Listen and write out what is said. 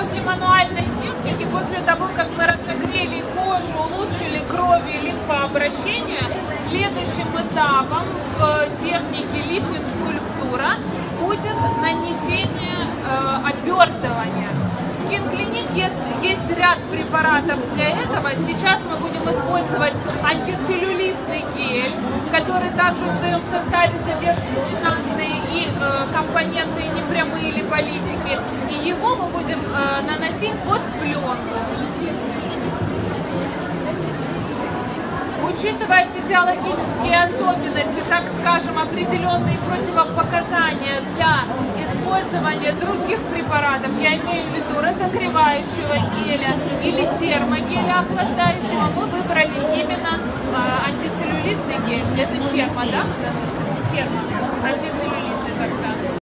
после мануальной техники, после того, как мы разогрели кожу, улучшили крови и лимфообращение, следующим этапом в технике лифтинг-скульптура будет нанесение э, обертывания. В скин-клиник есть ряд препаратов для этого. Сейчас мы будем использовать антицеллюлитный гель, который также в своем составе содержит 15 липолитики. И его мы будем э, наносить под пленку. Учитывая физиологические особенности, так скажем, определенные противопоказания для использования других препаратов, я имею в виду разогревающего геля или термогеля охлаждающего, мы выбрали именно э, антицеллюлитный гель. Это термо, да? Термо. Антицеллюлитный